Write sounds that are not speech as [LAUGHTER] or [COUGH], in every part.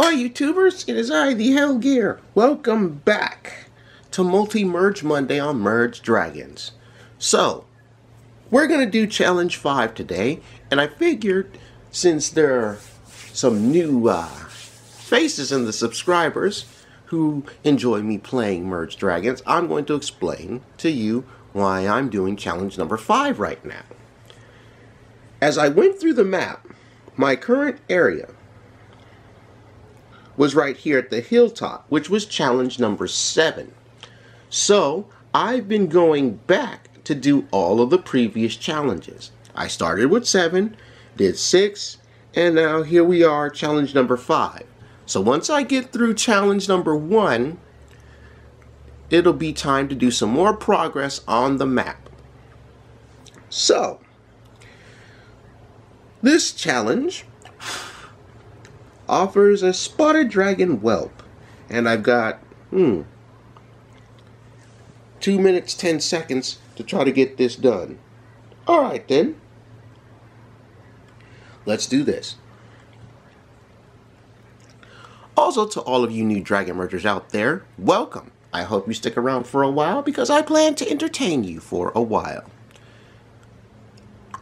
Hi YouTubers, it is I, the Hell Gear. Welcome back to Multi-Merge Monday on Merge Dragons. So, we're going to do Challenge 5 today, and I figured since there are some new uh, faces in the subscribers who enjoy me playing Merge Dragons, I'm going to explain to you why I'm doing Challenge number 5 right now. As I went through the map, my current area was right here at the hilltop, which was challenge number seven. So I've been going back to do all of the previous challenges. I started with seven, did six, and now here we are, challenge number five. So once I get through challenge number one, it'll be time to do some more progress on the map. So, this challenge offers a spotted dragon whelp. And I've got, hmm, 2 minutes 10 seconds to try to get this done. Alright then. Let's do this. Also, to all of you new Dragon Mergers out there, welcome. I hope you stick around for a while because I plan to entertain you for a while.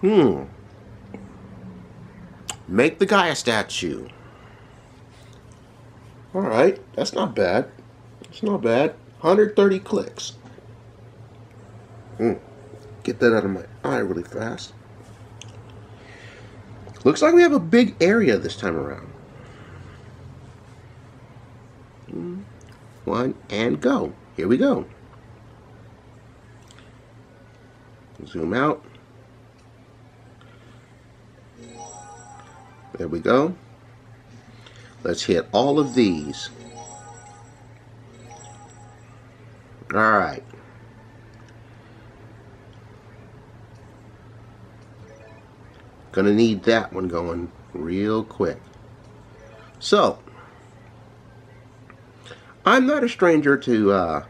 Hmm. Make the Gaia statue. Alright, that's not bad. It's not bad. 130 clicks. Hmm. Get that out of my eye really fast. Looks like we have a big area this time around. Hmm. One and go. Here we go. Zoom out. There we go. Let's hit all of these. Alright. Gonna need that one going real quick. So, I'm not a stranger to uh,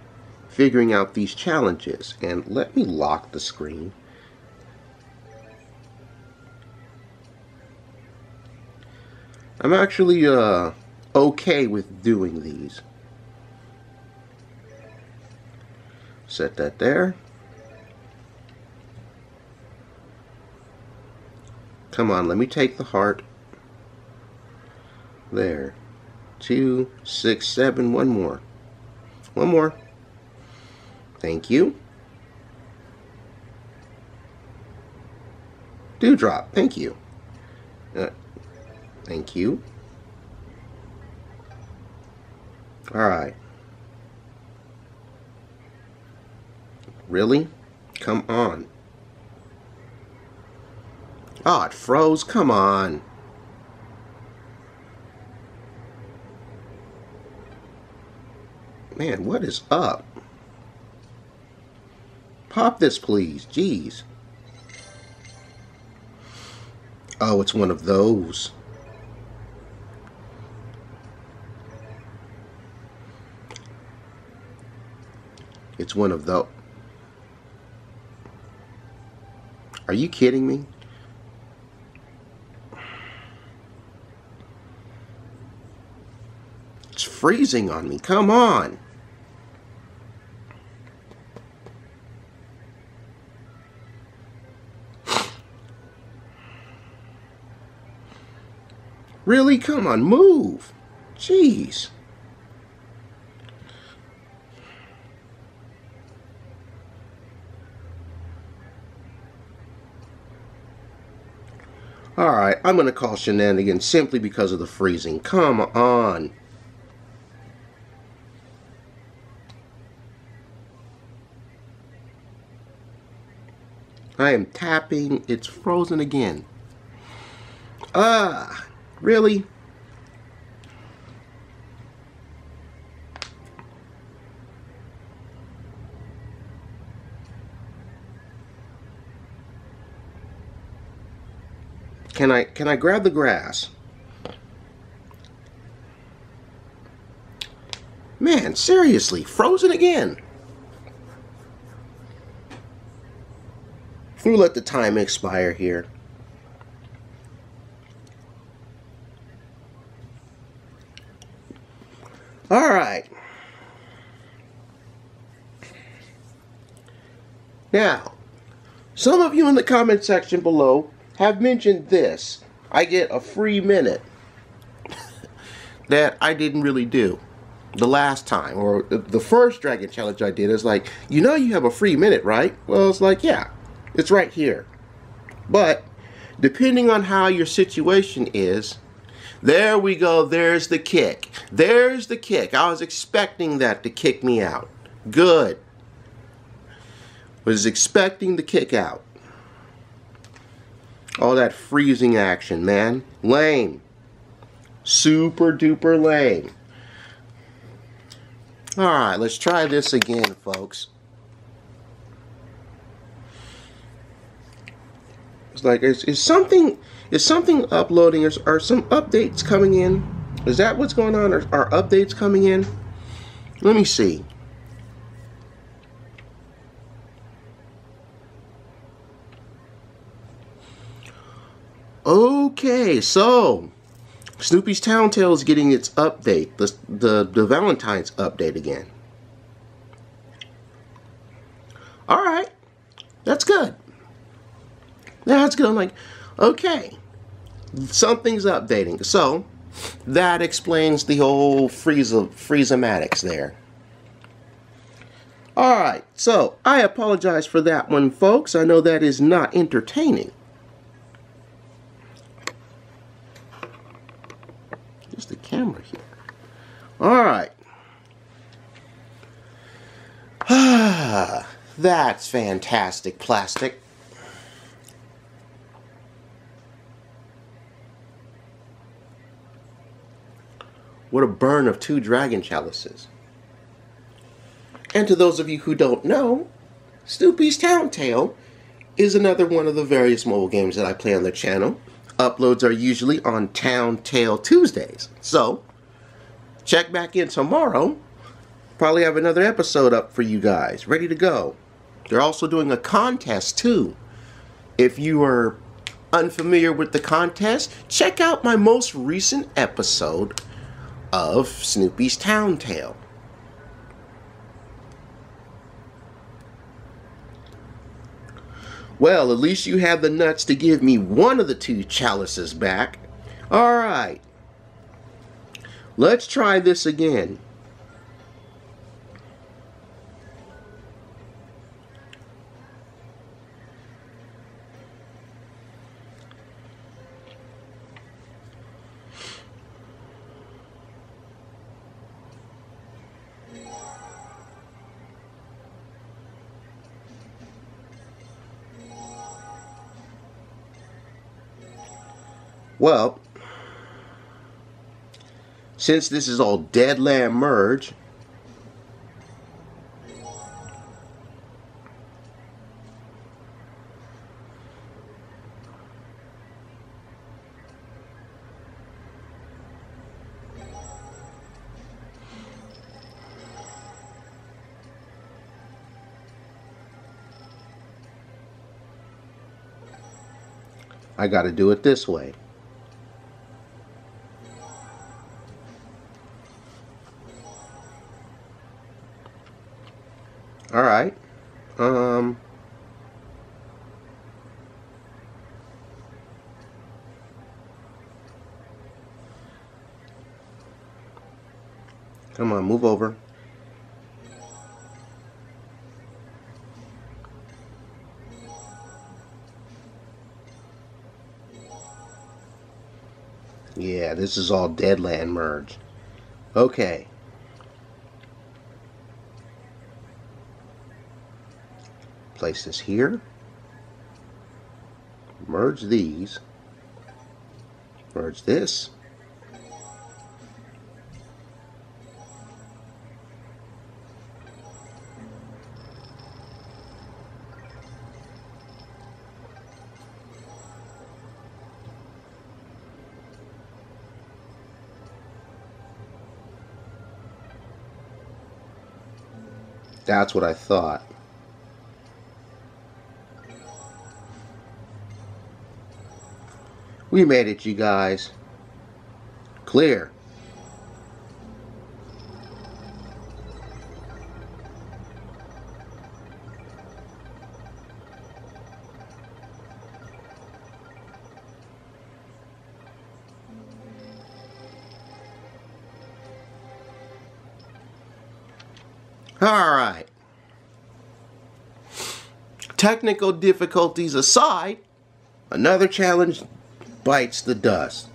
figuring out these challenges. And let me lock the screen. I'm actually uh, okay with doing these. Set that there. Come on, let me take the heart. There. Two, six, seven, one more. One more. Thank you. Dewdrop, thank you. Uh, Thank you. Alright. Really? Come on. Oh, it froze. Come on. Man, what is up? Pop this, please. Jeez. Oh, it's one of those. It's one of those. Are you kidding me? It's freezing on me. Come on. Really? Come on, move. Jeez. Alright, I'm going to call shenanigans simply because of the freezing. Come on. I am tapping. It's frozen again. Ah, really? Can I can I grab the grass? Man, seriously, frozen again. We'll let the time expire here. All right. Now, some of you in the comment section below have mentioned this. I get a free minute [LAUGHS] that I didn't really do the last time or the first dragon challenge I did. Is like you know you have a free minute right? Well it's like yeah it's right here. But depending on how your situation is there we go there's the kick. There's the kick. I was expecting that to kick me out. Good. Was expecting the kick out all that freezing action man lame super duper lame Alright, let's try this again, folks. It's like, is, is something is something uploading? Is, are some updates coming in? Is that what's going on? Are, are updates coming in? Let me see. Okay, so Snoopy's Town Tale is getting its update, the, the, the Valentine's update again. Alright, that's good. That's good. I'm like, okay, something's updating. So, that explains the whole Frieza, Frieza-matics there. Alright, so I apologize for that one, folks. I know that is not entertaining. the camera here. All right. Ah, [SIGHS] that's fantastic plastic. What a burn of two dragon chalices. And to those of you who don't know, Snoopy's Town Tale is another one of the various mobile games that I play on the channel. Uploads are usually on Town Tale Tuesdays. So, check back in tomorrow. Probably have another episode up for you guys, ready to go. They're also doing a contest too. If you are unfamiliar with the contest, check out my most recent episode of Snoopy's Town Tale. Well, at least you have the nuts to give me one of the two chalices back. Alright. Let's try this again. Well, since this is all Deadland Merge, I got to do it this way. Come on, move over. Yeah, this is all Deadland merged. Okay. place this here, merge these, merge this, That's what I thought. We made it, you guys. Clear. Alright. Technical difficulties aside, another challenge bites the dust.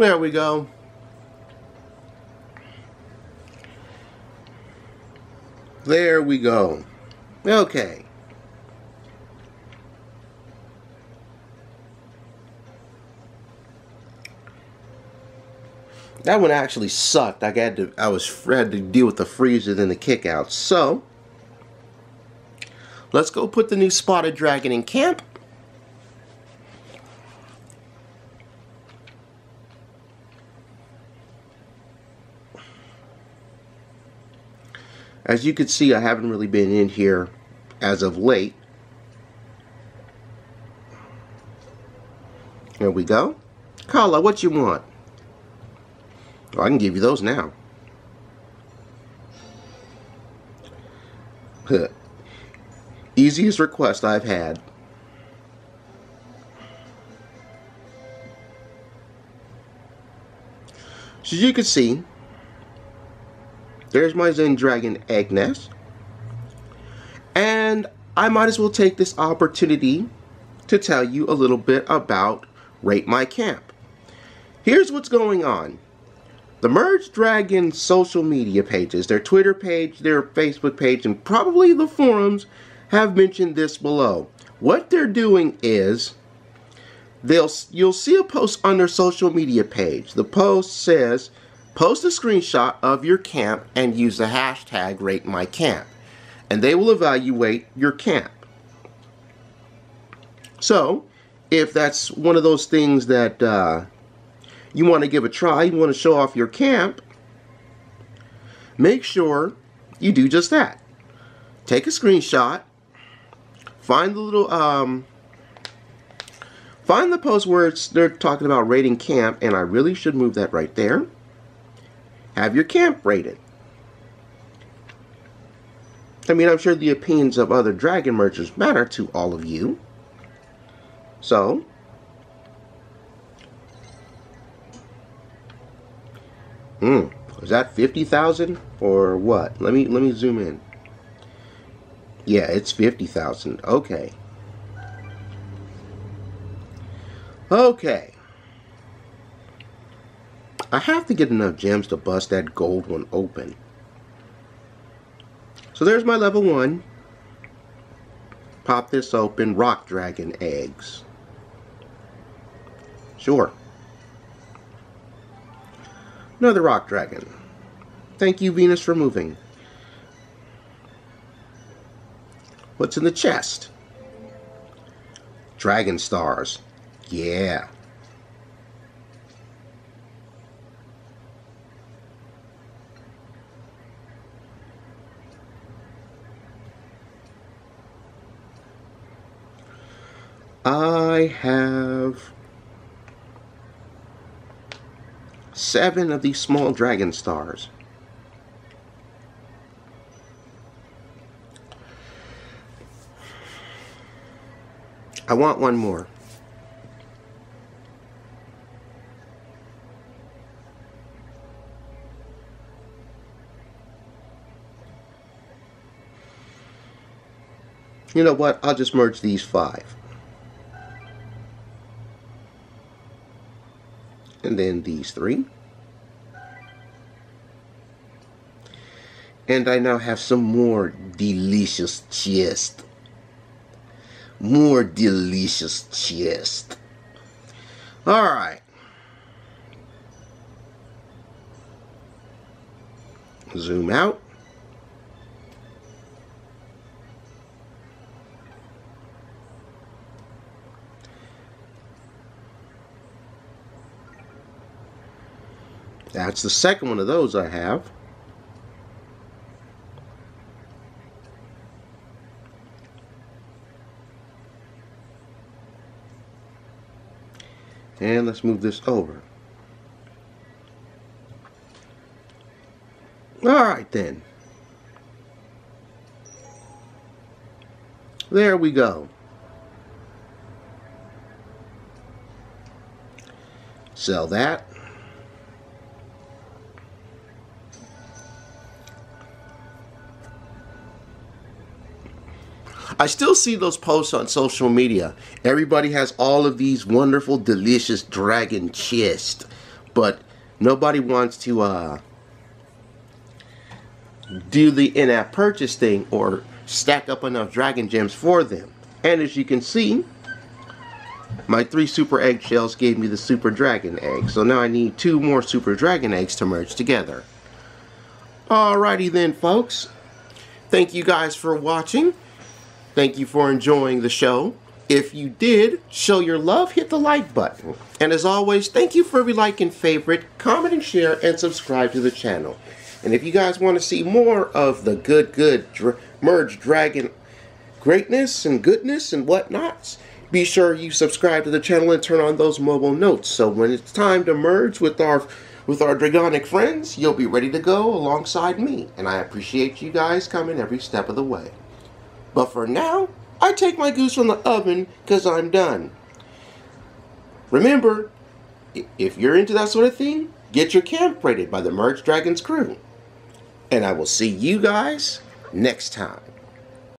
There we go. There we go. Okay. That one actually sucked. I had to I was had to deal with the freezer and the kick out. So let's go put the new spotted dragon in camp. As you can see, I haven't really been in here as of late. There we go. Carla, what you want? Oh, I can give you those now. [LAUGHS] Easiest request I've had. So you can see, there's my Zen Dragon egg nest. And I might as well take this opportunity to tell you a little bit about Rate My Camp. Here's what's going on. The Merge Dragon social media pages, their Twitter page, their Facebook page, and probably the forums have mentioned this below. What they're doing is they'll you'll see a post on their social media page. The post says Post a screenshot of your camp and use the hashtag RateMyCamp, and they will evaluate your camp. So, if that's one of those things that uh, you want to give a try, you want to show off your camp, make sure you do just that. Take a screenshot, find the little um, find the post where it's, they're talking about rating camp, and I really should move that right there have your camp rated. I mean, I'm sure the opinions of other dragon merchants matter to all of you. So, hmm, is that 50,000 or what? Let me let me zoom in. Yeah, it's 50,000. Okay. Okay. I have to get enough gems to bust that gold one open. So there's my level 1. Pop this open. Rock Dragon eggs. Sure. Another Rock Dragon. Thank you, Venus, for moving. What's in the chest? Dragon Stars. Yeah. I have seven of these small dragon stars. I want one more. You know what? I'll just merge these five. Then these three. And I now have some more delicious chest. More delicious chest. Alright. Zoom out. That's the second one of those I have. And let's move this over. Alright then. There we go. Sell that. I still see those posts on social media. Everybody has all of these wonderful, delicious dragon chests, but nobody wants to uh, do the in-app purchase thing or stack up enough dragon gems for them. And as you can see, my three super eggshells gave me the super dragon egg. So now I need two more super dragon eggs to merge together. Alrighty then, folks. Thank you guys for watching. Thank you for enjoying the show. If you did, show your love, hit the like button. And as always, thank you for every like and favorite, comment and share, and subscribe to the channel. And if you guys want to see more of the good, good merge dragon greatness and goodness and whatnots, be sure you subscribe to the channel and turn on those mobile notes. So when it's time to merge with our with our dragonic friends, you'll be ready to go alongside me. And I appreciate you guys coming every step of the way. But for now, I take my goose from the oven because I'm done. Remember, if you're into that sort of thing, get your camp rated by the Merge Dragons crew. And I will see you guys next time.